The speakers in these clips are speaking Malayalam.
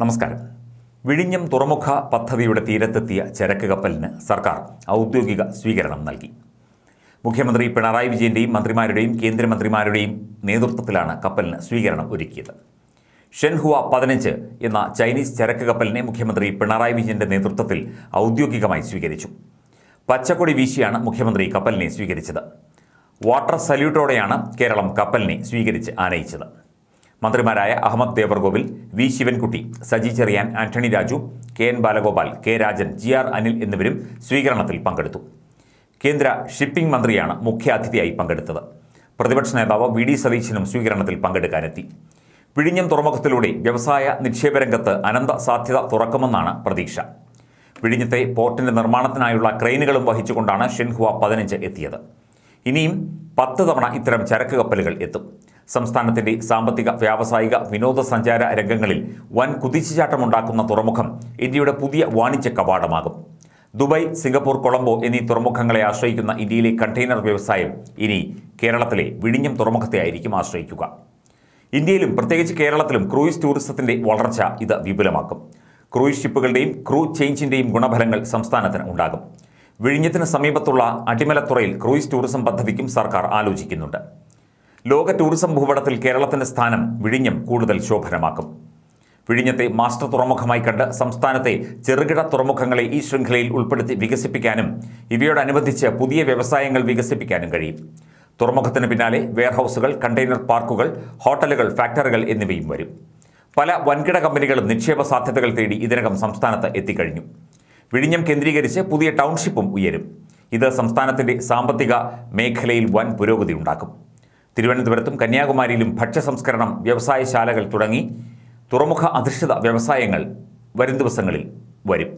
നമസ്കാരം. വിഴിഞ്ഞം തുറമുഖ പദ്ധതിയുടെ തീരത്തെത്തിയ ചരക്ക് കപ്പലിന് സർക്കാർ ഔദ്യോഗിക സ്വീകരണം നൽകി. മുഖ്യമന്ത്രി പിണറായി വിജയന്റെയും മന്ത്രിമാരുടെയും കേന്ദ്രമന്ത്രിമാരുടെയും നേതൃത്വത്തിലാണ് കപ്പലിന് സ്വീകരണം ഒരുക്കിയത്. ഷെൻഹുവ പതിനഞ്ച് എന്ന ചൈനീസ് ചരക്ക് കപ്പലിനെ മുഖ്യമന്ത്രി പിണറായി വിജയന്റെ നേതൃത്വത്തിൽ ഔദ്യോഗികമായി സ്വീകരിച്ചു. പച്ചക്കൊടി വീശിയാണ് മുഖ്യമന്ത്രി കപ്പലിനെ സ്വീകരിച്ചത്. വാട്ടർ സല്യൂട്ടോടെയാണ് കേരളം കപ്പലിനെ സ്വീകരിച്ച് ആനയിച്ചത്. മന്ത്രിമാരായ Ahmed Devarkovil V Sivankutty Saji Cherian Antony Raju K N Balagopal K Rajan G R Anil എന്നിവരും സ്വീകരണത്തിൽ പങ്കെടുത്തു. കേന്ദ്ര ഷിപ്പിംഗ് മന്ത്രിയാണ് മുഖ്യാതിഥിയായി പങ്കെടുത്തത്. പ്രതിപക്ഷ നേതാവ് വി ഡി സതീശനും സ്വീകരണത്തിൽ പങ്കെടുക്കാനെത്തി. വിഴിഞ്ഞം തുറമുഖത്തിലൂടെ വ്യവസായ നിക്ഷേപ രംഗത്ത് അനന്ത സാധ്യത തുറക്കുമെന്നാണ് പ്രതീക്ഷ. വിഴിഞ്ഞത്തെ പോർട്ടിന്റെ നിർമ്മാണത്തിനായുള്ള ക്രെയിനുകളും വഹിച്ചുകൊണ്ടാണ് ഷെൻഹുവ പതിനഞ്ച് എത്തിയത്. ഇനിയും പത്ത് തവണ ഇത്തരം ചരക്ക് കപ്പലുകൾ എത്തും. സംസ്ഥാനത്തിന്റെ സാമ്പത്തിക വ്യാവസായിക വിനോദസഞ്ചാര രംഗങ്ങളിൽ വൻ കുതിച്ചുചാട്ടമുണ്ടാക്കുന്ന തുറമുഖം ഇന്ത്യയുടെ പുതിയ വാണിജ്യ കവാടമാകും. ദുബായ് സിംഗപ്പൂർ കൊളംബോ എന്നീ തുറമുഖങ്ങളെ ആശ്രയിക്കുന്ന ഇന്ത്യയിലെ കണ്ടെയ്നർ വ്യവസായം ഇനി കേരളത്തിലെ വിഴിഞ്ഞം തുറമുഖത്തെ ആയിരിക്കും ആശ്രയിക്കുക. ഇന്ത്യയിലും പ്രത്യേകിച്ച് കേരളത്തിലും ക്രൂയിസ് ടൂറിസത്തിന്റെ വളർച്ച ഇത് വിപുലമാക്കും. ക്രൂയിസ് ഷിപ്പുകളുടെയും ക്രൂ ചേഞ്ചിന്റെയും ഗുണഫലങ്ങൾ സംസ്ഥാനത്തിന് ഉണ്ടാകും. വിഴിഞ്ഞത്തിന് സമീപത്തുള്ള അടിമലത്തുറയിൽ ക്രൂയിസ് ടൂറിസം പദ്ധതിക്കും സർക്കാർ ആലോചിക്കുന്നുണ്ട്. ലോക ടൂറിസം ഭൂപടത്തിൽ കേരളത്തിന്റെ സ്ഥാനം വിഴിഞ്ഞം കൂടുതൽ ശോഭനമാക്കും. വിഴിഞ്ഞത്തെ മാസ്റ്റർ തുറമുഖമായി കണ്ട് സംസ്ഥാനത്തെ ചെറുകിട തുറമുഖങ്ങളെ ഈ ശൃംഖലയിൽ ഉൾപ്പെടുത്തി വികസിപ്പിക്കാനും ഇവയോടനുബന്ധിച്ച് പുതിയ വ്യവസായങ്ങൾ വികസിപ്പിക്കാനും കഴിയും. തുറമുഖത്തിന് പിന്നാലെ വെയർഹൌസുകൾ കണ്ടെയ്നർ പാർക്കുകൾ ഹോട്ടലുകൾ ഫാക്ടറികൾ എന്നിവയും വരും. പല വൻകിട കമ്പനികളും നിക്ഷേപ സാധ്യതകൾ തേടി ഇതിനകം സംസ്ഥാനത്ത് എത്തിക്കഴിഞ്ഞു. വിഴിഞ്ഞം കേന്ദ്രീകരിച്ച് പുതിയ ടൗൺഷിപ്പും ഉയരും. ഇത് സംസ്ഥാനത്തിന്റെ സാമ്പത്തിക മേഖലയിൽ വൻ പുരോഗതി ഉണ്ടാക്കും. തിരുവനന്തപുരത്തും കന്യാകുമാരിയിലും ഭക്ഷ്യസംസ്കരണം വ്യവസായശാലകൾ തുടങ്ങി തുറമുഖ അധിഷ്ഠിത വ്യവസായങ്ങൾ വരും ദിവസങ്ങളിൽ വരും.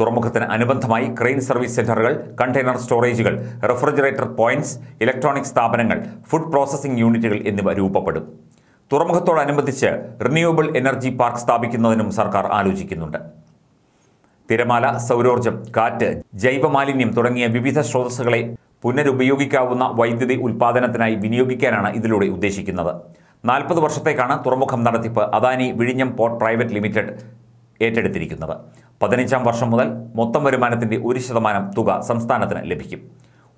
തുറമുഖത്തിന് അനുബന്ധമായി ക്രെയിൻ സർവീസ് സെന്ററുകൾ കണ്ടെയ്നർ സ്റ്റോറേജുകൾ റെഫ്രിജറേറ്റർ പോയിന്റ്സ് ഇലക്ട്രോണിക് സ്ഥാപനങ്ങൾ ഫുഡ് പ്രോസസ്സിംഗ് യൂണിറ്റുകൾ എന്നിവ രൂപപ്പെടും. തുറമുഖത്തോടനുബന്ധിച്ച് റിന്യൂവബിൾ എനർജി പാർക്ക് സ്ഥാപിക്കുന്നതിനും സർക്കാർ ആലോചിക്കുന്നുണ്ട്. തിരമാല സൗരോർജം കാറ്റ് ജൈവമാലിന്യം തുടങ്ങിയ വിവിധ സ്രോതസ്സുകളെ പുനരുപയോഗിക്കാവുന്ന വൈദ്യുതി ഉൽപ്പാദനത്തിനായി വിനിയോഗിക്കാനാണ് ഇതിലൂടെ ഉദ്ദേശിക്കുന്നത്. നാൽപ്പത് വർഷത്തേക്കാണ് തുറമുഖം നടത്തിപ്പ്. അദാനി വിഴിഞ്ഞം പോർട്ട് പ്രൈവറ്റ് ലിമിറ്റഡ് ഏറ്റെടുത്തിരിക്കുന്നത്. പതിനഞ്ചാം വർഷം മുതൽ മൊത്തം വരുമാനത്തിന്റെ ഒരു ശതമാനം തുക സംസ്ഥാനത്തിന് ലഭിക്കും.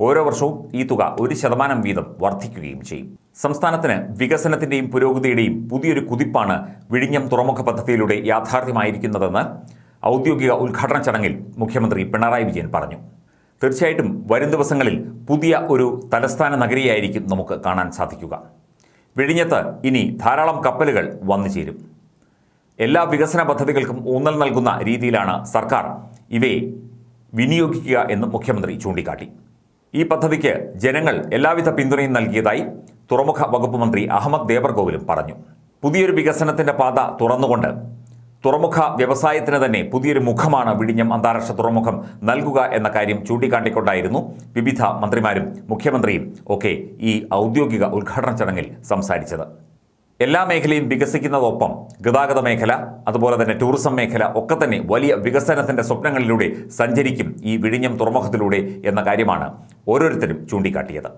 ഓരോ വർഷവും ഈ തുക ഒരു ശതമാനം വീതം വർദ്ധിക്കുകയും ചെയ്യും. സംസ്ഥാനത്തിന് വികസനത്തിന്റെയും പുരോഗതിയുടെയും പുതിയൊരു കുതിപ്പാണ് വിഴിഞ്ഞം തുറമുഖ പദ്ധതിയിലൂടെ യാഥാർത്ഥ്യമായിരിക്കുന്നതെന്ന് ഔദ്യോഗിക ഉദ്ഘാടന ചടങ്ങിൽ മുഖ്യമന്ത്രി പിണറായി വിജയൻ പറഞ്ഞു. തീർച്ചയായിട്ടും വരും ദിവസങ്ങളിൽ പുതിയ ഒരു തലസ്ഥാന നഗരിയായിരിക്കും നമുക്ക് കാണാൻ സാധിക്കുക. വിഴിഞ്ഞത്ത് ഇനി ധാരാളം കപ്പലുകൾ വന്നു ചേരും. എല്ലാ വികസന പദ്ധതികൾക്കും ഊന്നൽ നൽകുന്ന രീതിയിലാണ് സർക്കാർ ഇവയെ വിനിയോഗിക്കുക എന്ന് മുഖ്യമന്ത്രി ചൂണ്ടിക്കാട്ടി. ഈ പദ്ധതിക്ക് ജനങ്ങൾ എല്ലാവിധ പിന്തുണയും നൽകിയതായി തുറമുഖ വകുപ്പ് മന്ത്രി അഹമ്മദ് ദേവർഗോവിലും പറഞ്ഞു. പുതിയൊരു വികസനത്തിന്റെ പാത തുറന്നുകൊണ്ട് തുറമുഖ വ്യവസായത്തിന് തന്നെ പുതിയൊരു മുഖമാണ് വിഴിഞ്ഞം അന്താരാഷ്ട്ര തുറമുഖം നൽകുക എന്ന കാര്യം ചൂണ്ടിക്കാട്ടിക്കൊണ്ടായിരുന്നു വിവിധ മന്ത്രിമാരും മുഖ്യമന്ത്രിയും ഒക്കെ ഈ ഔദ്യോഗിക ഉദ്ഘാടന ചടങ്ങിൽ സംസാരിച്ചത്. എല്ലാ മേഖലയും വികസിക്കുന്നതൊപ്പം ഗതാഗത മേഖല അതുപോലെ തന്നെ ടൂറിസം മേഖല ഒക്കെ തന്നെ വലിയ വികസനത്തിന്റെ സ്വപ്നങ്ങളിലൂടെ സഞ്ചരിക്കും ഈ വിഴിഞ്ഞം തുറമുഖത്തിലൂടെ എന്ന കാര്യമാണ് ഓരോരുത്തരും ചൂണ്ടിക്കാട്ടിയത്.